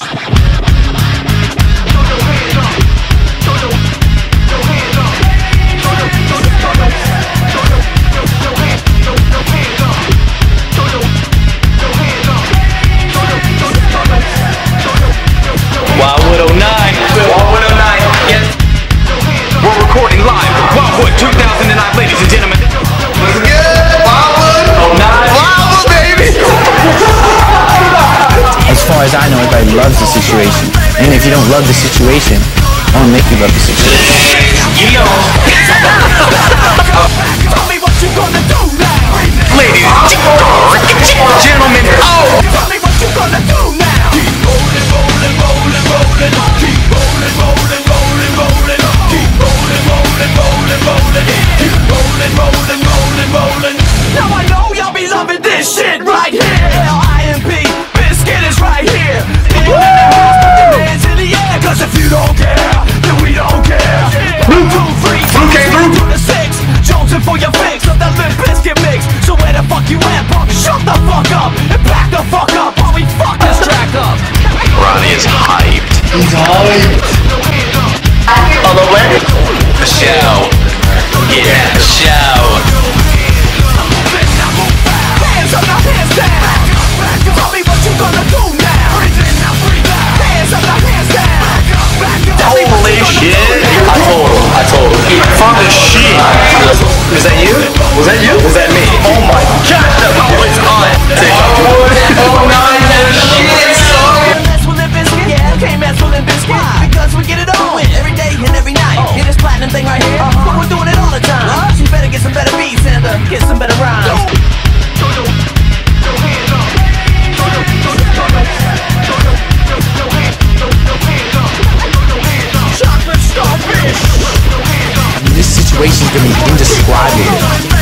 you loves the situation. And if you don't love the situation, I'ma make you love the situation. Ladies gentlemen, oh! Now I know y'all be loving this shit right here! Was that you? Was that you? Was that situation is going to be indescribable.